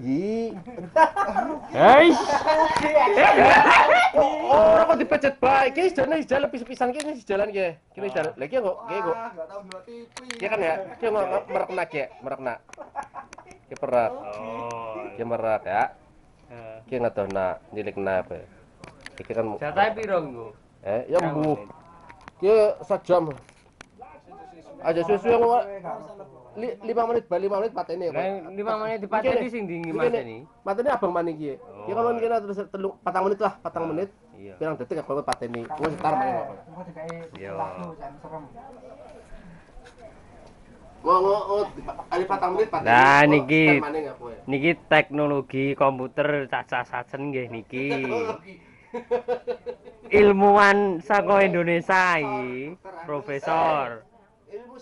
Ih. Hei. Oh, kok dipecet bae. Iki jane jalan pis-pisan ki jalan ki. Kene jalan. Lah iki kok iki kok. enggak tahu dua TV. Iki kan ya, kok merekna ki, merekna. Ki perak. Oh. Ki merak ya. Ki ngadona nilikna apa. Iki kan Jatahe piro nggo? eh ya mbuh. Ki sejam aja susu yang lima menit balik lima menit pateni ya lima menit di pateni sing dingin mas ini Pateni abang mani gie ya? ya? Kalau oh. mungkin terus telung patang menit lah patang ah, menit. Iya. bilang detik kalau pateni. Gue setar iya. patang menit patang. Nah niki ya. niki teknologi komputer caca sacen nggih niki. Ilmuwan saka Indonesia iki, profesor. Aku.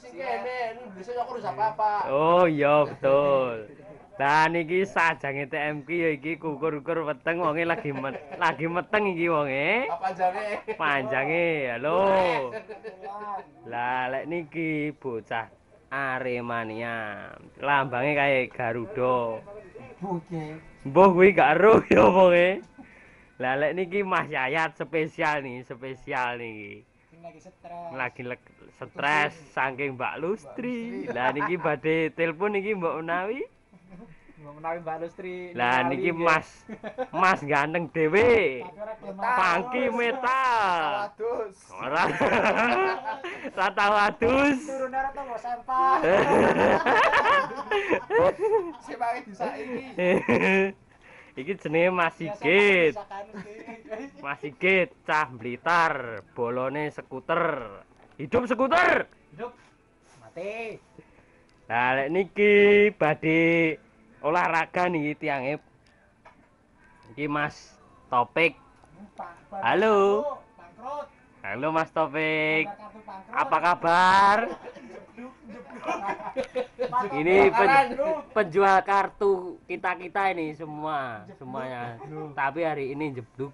Oh iya betul. Nah niki sajange TMK ya iki kukur-kukur weteng wonge lagi met, lagi meteng iki wonge. Apa jane? Panjange, halo. Lah lek niki bocah Aremania. Lambange kayak Garuda. Mbah kuwi gak ero ya wonge. Lah lek niki Mas Yayat spesial nih, spesial niki. Lagi stres. Lagi stres saking Mbak Lustri. Lah niki badhe telepon niki Mbak Menawi. Mau menawi Mbak Lustri. Lah niki Mas Mas ganteng dhewe. Pangki metal. Waduh. Ora. Rata wadus. Turun mau sampah. Si pakai bisa ini. Iki jenenge Mas Sigit. Mas Sigit cah Blitar, bolone skuter. Hidup skuter. Hidup. Mati. Lah lek niki badhe olahraga niki tiange. Iki Mas Topik. Halo. Halo Mas Topik. Apa kabar? Ini pen- penjual kartu kita-kita ini semua, semuanya. Tapi hari ini niki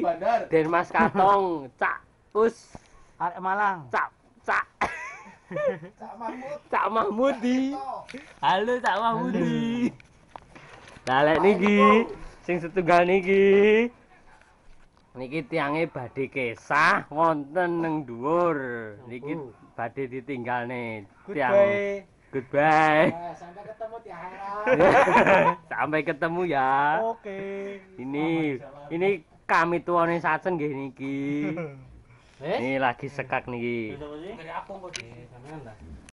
Bandar. Den Mas Katong, Cak Us, Arek Malang. Cak Cak Cak Mahmud. Cak Mahmudi. Halo Cak Mahmudi. Lah lek niki sing setunggal niki niki tiange badhe kesah wonten ning dhuwur. Niki badhe ditinggalne tiang goodbye. Nah, sampai ketemu di akhirat. Sampai ketemu ya. Oke. Ini ini kami tuane sajen nggih niki. Ini lagi sekak niki. Dari apung kok.